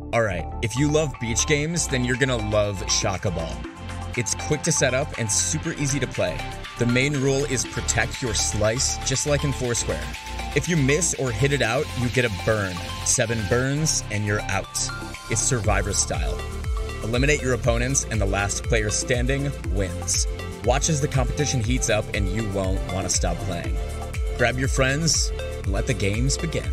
Alright, if you love beach games, then you're gonna love Shaka Ball. It's quick to set up and super easy to play. The main rule is protect your slice, just like in Foursquare. If you miss or hit it out, you get a burn. Seven burns, and you're out. It's Survivor style. Eliminate your opponents, and the last player standing wins. Watch as the competition heats up, and you won't want to stop playing. Grab your friends and let the games begin.